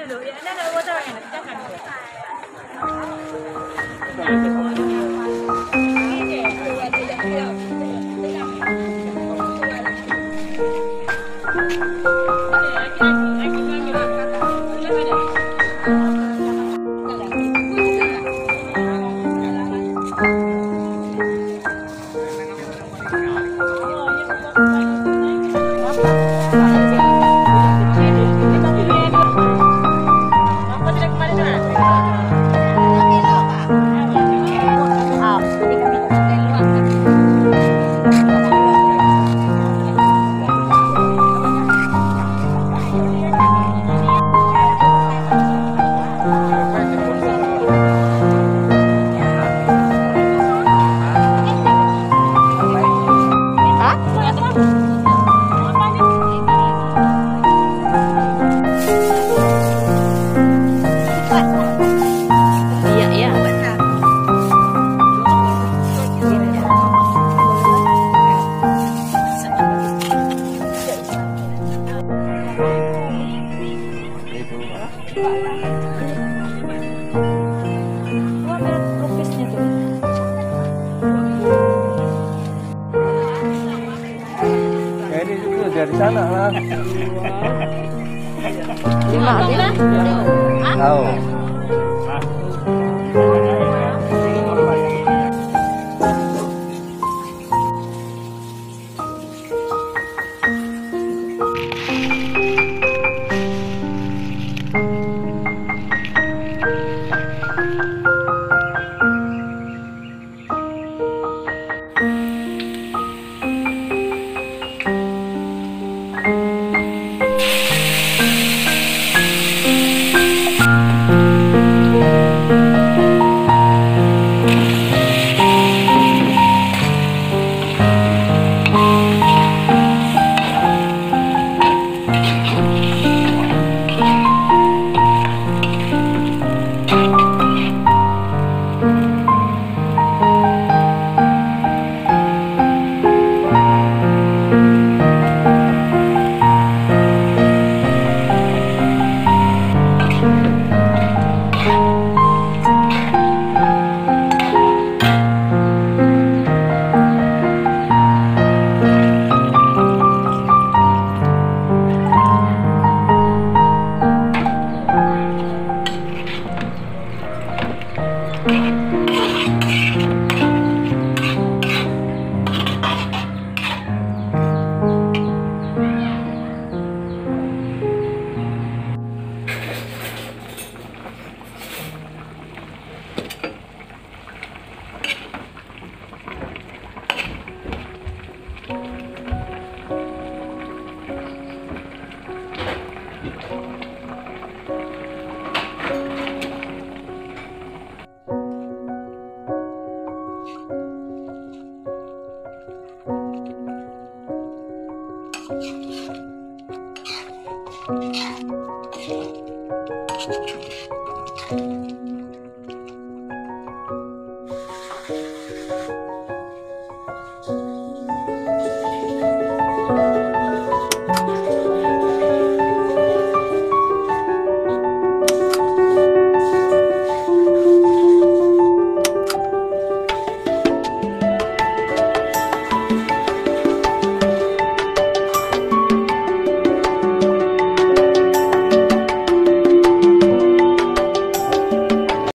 တယ်လို့အဲ့ဒါတော့ဝတ်တော့ရင်တက်ခံတယ်အဲ့ဒါ gitu dari sana lah. Lima, lima. Tahu.